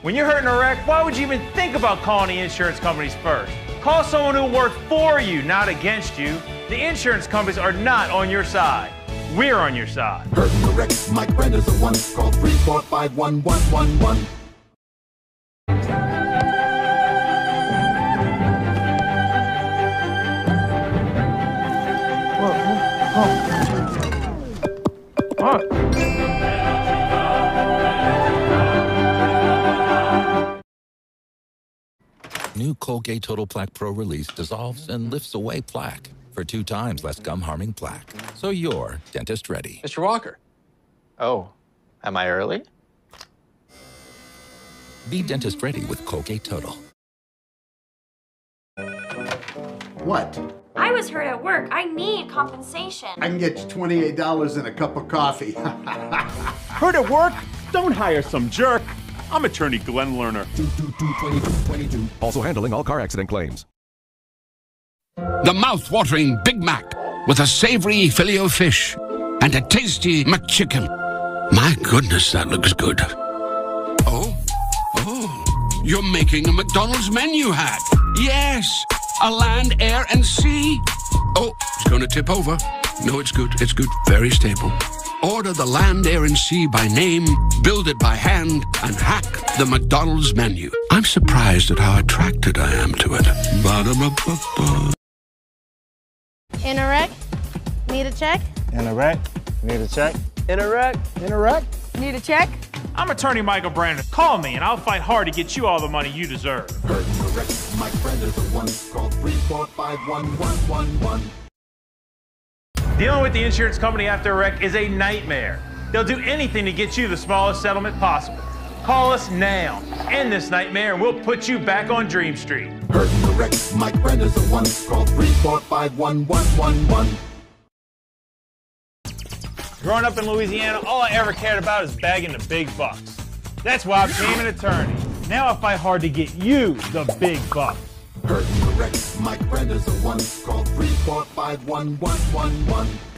When you're hurt in a wreck, why would you even think about calling the insurance companies first? Call someone who will work for you, not against you. The insurance companies are not on your side. We're on your side. Hurt in a wreck, Mike Brand is the one. Call 345 1111. New Colgate Total Plaque Pro Release dissolves and lifts away plaque for two times less gum harming plaque. So you're dentist ready. Mr. Walker. Oh, am I early? Be dentist ready with Colgate Total. What? I was hurt at work. I need compensation. I can get you $28 and a cup of coffee. Hurt at work? Don't hire some jerk. I'm attorney Glenn Lerner. Also handling all car accident claims. The mouth-watering Big Mac with a savory filet of fish and a tasty McChicken. My goodness, that looks good. Oh, oh, you're making a McDonald's menu hack. Yes, a land, air, and sea. Oh, it's going to tip over. No, it's good. It's good. Very stable. Order the land, air, and sea by name, build it by hand, and hack the McDonald's menu. I'm surprised at how attracted I am to it. Ba-da-ba-ba-ba. In a wreck? Need a check? In a wreck? Need a check? In a wreck? In a wreck? Need a check? I'm attorney Michael Brandner. Call me and I'll fight hard to get you all the money you deserve. Hurt in a wreck, Mike Brand is the one. Call 345 1111. Dealing with the insurance company after a wreck is a nightmare. They'll do anything to get you the smallest settlement possible. Call us now. End this nightmare and we'll put you back on Dream Street. Hurt in a wreck, Mike Brand is the one. Call 345 Growing up in Louisiana, all I ever cared about is bagging the big bucks. That's why I became an attorney. Now I fight hard to get you the big bucks. Hurt in a wreck, Mike Brand is the one. Call 345 1111.